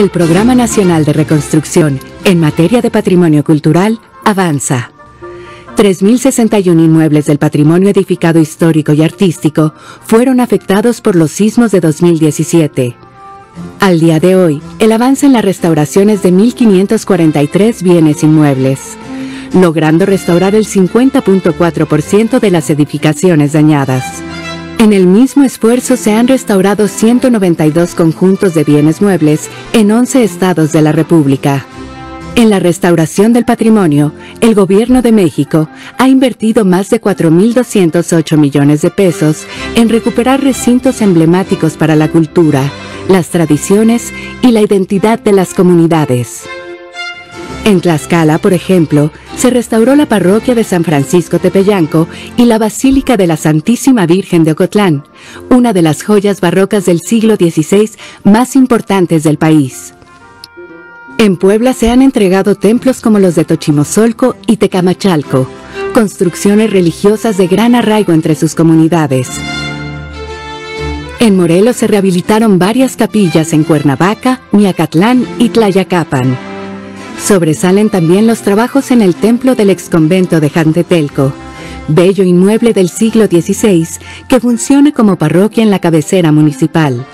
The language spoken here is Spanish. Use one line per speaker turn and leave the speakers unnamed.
El Programa Nacional de Reconstrucción en materia de patrimonio cultural avanza. 3.061 inmuebles del patrimonio edificado histórico y artístico fueron afectados por los sismos de 2017. Al día de hoy, el avance en la restauración es de 1.543 bienes inmuebles, logrando restaurar el 50.4% de las edificaciones dañadas. En el mismo esfuerzo se han restaurado 192 conjuntos de bienes muebles en 11 estados de la República. En la restauración del patrimonio, el Gobierno de México ha invertido más de 4.208 millones de pesos en recuperar recintos emblemáticos para la cultura, las tradiciones y la identidad de las comunidades. En Tlaxcala, por ejemplo, se restauró la parroquia de San Francisco Tepeyanco y la Basílica de la Santísima Virgen de Ocotlán, una de las joyas barrocas del siglo XVI más importantes del país. En Puebla se han entregado templos como los de Tochimozolco y Tecamachalco, construcciones religiosas de gran arraigo entre sus comunidades. En Morelos se rehabilitaron varias capillas en Cuernavaca, Miacatlán y Tlayacapan. Sobresalen también los trabajos en el templo del exconvento de Jantetelco, bello inmueble del siglo XVI que funciona como parroquia en la cabecera municipal.